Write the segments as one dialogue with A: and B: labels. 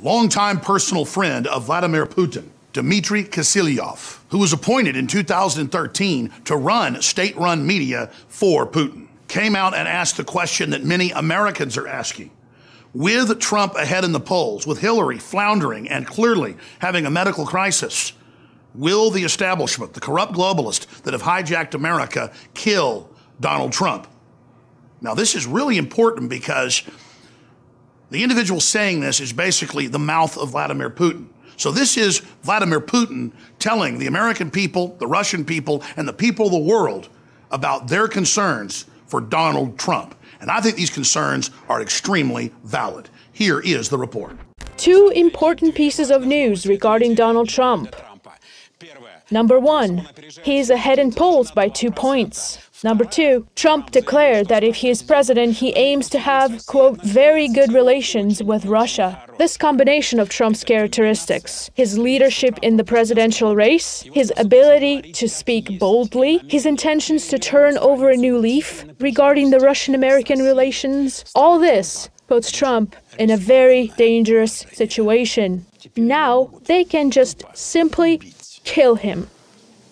A: longtime personal friend of Vladimir Putin, Dmitry Kiselyov, who was appointed in 2013 to run state run media for Putin, came out and asked the question that many Americans are asking. With Trump ahead in the polls, with Hillary floundering and clearly having a medical crisis, will the establishment, the corrupt globalists that have hijacked America, kill Donald Trump? Now, this is really important because the individual saying this is basically the mouth of Vladimir Putin. So this is Vladimir Putin telling the American people, the Russian people, and the people of the world about their concerns for Donald Trump. And I think these concerns are extremely valid. Here is the report.
B: Two important pieces of news regarding Donald Trump. Number one, he is ahead in polls by two points. Number two, Trump declared that if he is president, he aims to have, quote, very good relations with Russia. This combination of Trump's characteristics, his leadership in the presidential race, his ability to speak boldly, his intentions to turn over a new leaf regarding the Russian American relations, all this puts Trump in a very dangerous situation. Now they can just simply kill him.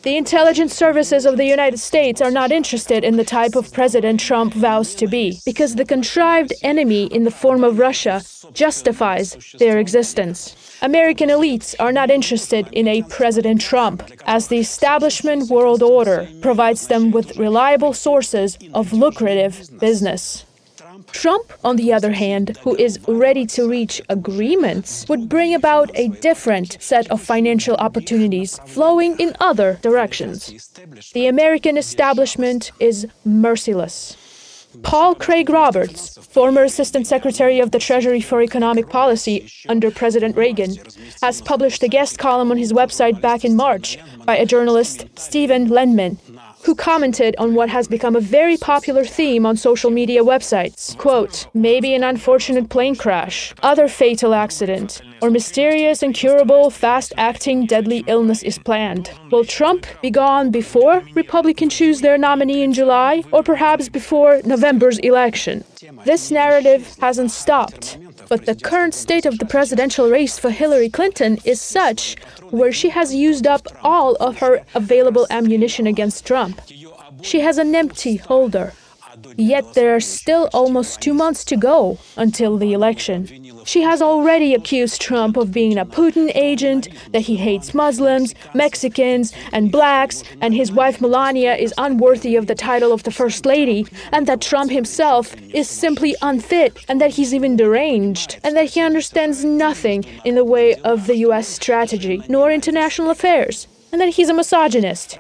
B: The intelligence services of the United States are not interested in the type of president Trump vows to be, because the contrived enemy in the form of Russia justifies their existence. American elites are not interested in a President Trump, as the establishment world order provides them with reliable sources of lucrative business. Trump, on the other hand, who is ready to reach agreements, would bring about a different set of financial opportunities flowing in other directions. The American establishment is merciless. Paul Craig Roberts, former Assistant Secretary of the Treasury for Economic Policy under President Reagan, has published a guest column on his website back in March by a journalist, Stephen Lendman, who commented on what has become a very popular theme on social media websites. Quote, maybe an unfortunate plane crash, other fatal accident, or mysterious, incurable, fast acting, deadly illness is planned. Will Trump be gone before Republicans choose their nominee in July, or perhaps before November's election? This narrative hasn't stopped. But the current state of the presidential race for Hillary Clinton is such where she has used up all of her available ammunition against Trump. She has an empty holder. Yet there are still almost two months to go until the election. She has already accused Trump of being a Putin agent, that he hates Muslims, Mexicans, and blacks, and his wife Melania is unworthy of the title of the First Lady, and that Trump himself is simply unfit, and that he's even deranged, and that he understands nothing in the way of the US strategy, nor international affairs and that he's a misogynist.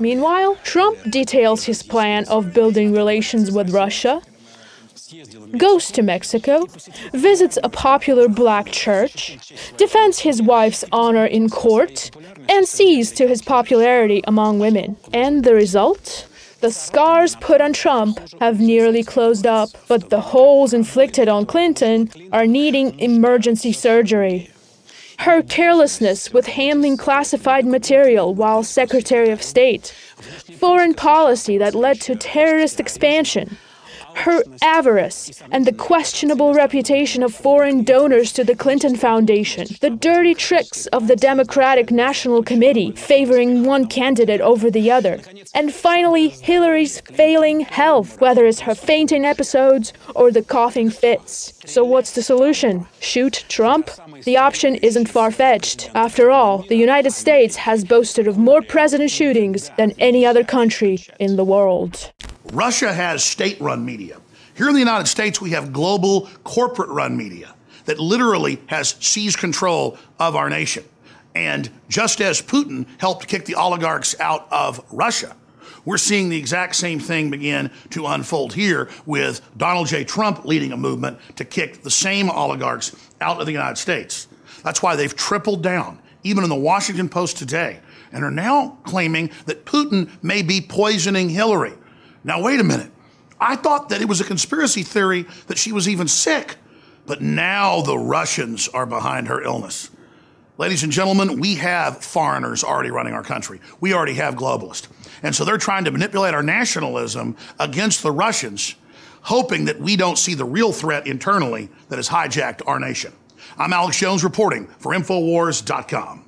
B: Meanwhile, Trump details his plan of building relations with Russia, goes to Mexico, visits a popular black church, defends his wife's honor in court, and sees to his popularity among women. And the result? The scars put on Trump have nearly closed up, but the holes inflicted on Clinton are needing emergency surgery. Her carelessness with handling classified material while Secretary of State, foreign policy that led to terrorist expansion, her avarice and the questionable reputation of foreign donors to the Clinton Foundation, the dirty tricks of the Democratic National Committee favoring one candidate over the other, and finally Hillary's failing health, whether it's her fainting episodes or the coughing fits. So, what's the solution? Shoot Trump? The option isn't far fetched. After all, the United States has boasted of more president shootings than any other country in the world.
A: Russia has state run media. Here in the United States, we have global corporate run media that literally has seized control of our nation. And just as Putin helped kick the oligarchs out of Russia, we're seeing the exact same thing begin to unfold here with Donald J. Trump leading a movement to kick the same oligarchs out of the United States. That's why they've tripled down, even in the Washington Post today, and are now claiming that Putin may be poisoning Hillary. Now, wait a minute. I thought that it was a conspiracy theory that she was even sick, but now the Russians are behind her illness. Ladies and gentlemen, we have foreigners already running our country. We already have globalists. And so they're trying to manipulate our nationalism against the Russians, hoping that we don't see the real threat internally that has hijacked our nation. I'm Alex Jones reporting for Infowars.com.